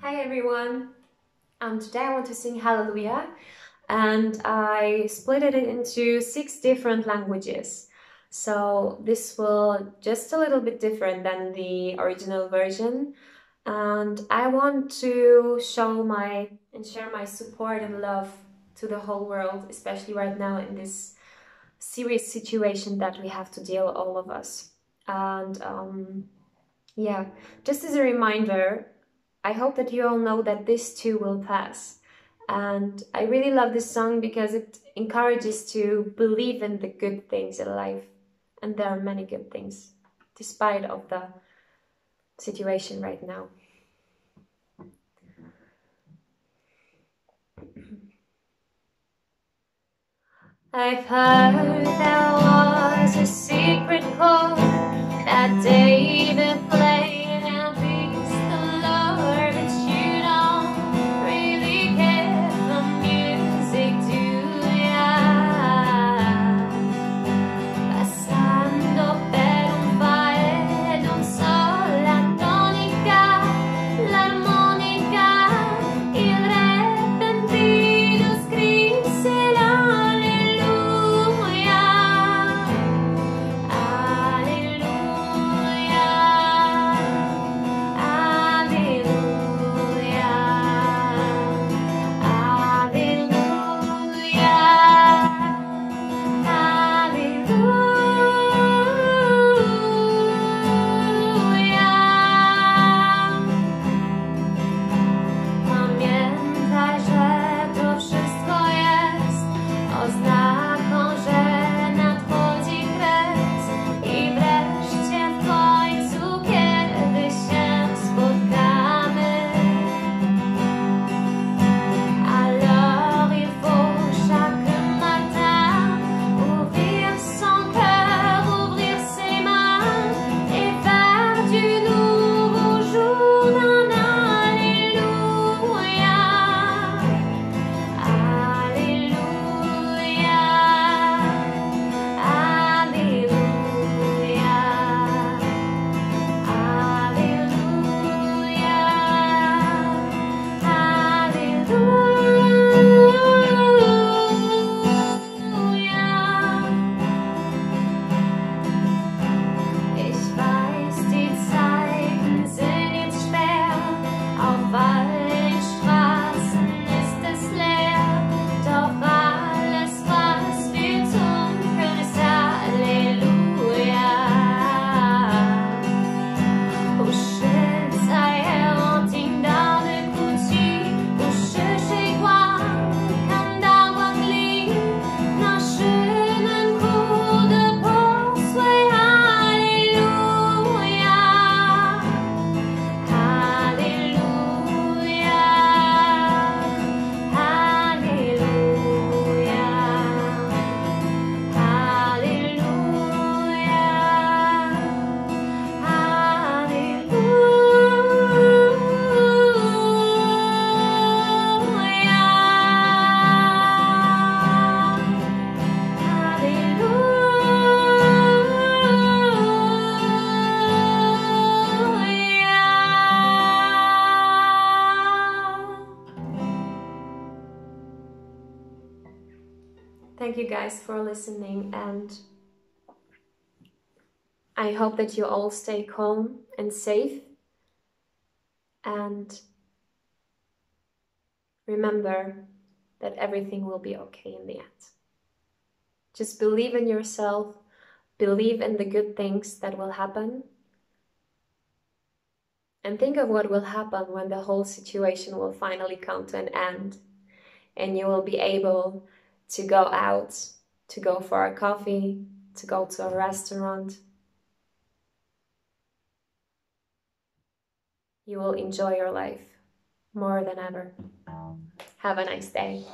Hi everyone! Um, today I want to sing Hallelujah and I split it into six different languages. So this will just a little bit different than the original version and I want to show my and share my support and love to the whole world, especially right now in this serious situation that we have to deal all of us. And um, yeah, just as a reminder, I hope that you all know that this too will pass. And I really love this song because it encourages to believe in the good things in life. And there are many good things, despite of the situation right now. I've heard there was a secret chord that David Thank you guys for listening and I hope that you all stay calm and safe and remember that everything will be okay in the end. Just believe in yourself, believe in the good things that will happen and think of what will happen when the whole situation will finally come to an end and you will be able to go out, to go for a coffee, to go to a restaurant. You will enjoy your life more than ever. Have a nice day.